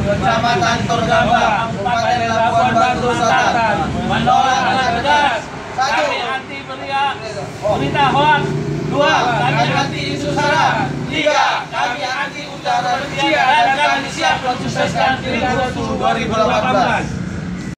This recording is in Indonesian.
Kecamatan Torgamba, Kabupaten Labuan Batu Selatan, menolak dengan tegas. Satu, Kami anti beria, berita hoax. dua, kami anti isu sara. Tiga, kami anti ujaran kebencian dan kami siap mensukseskan Pilgub 2018.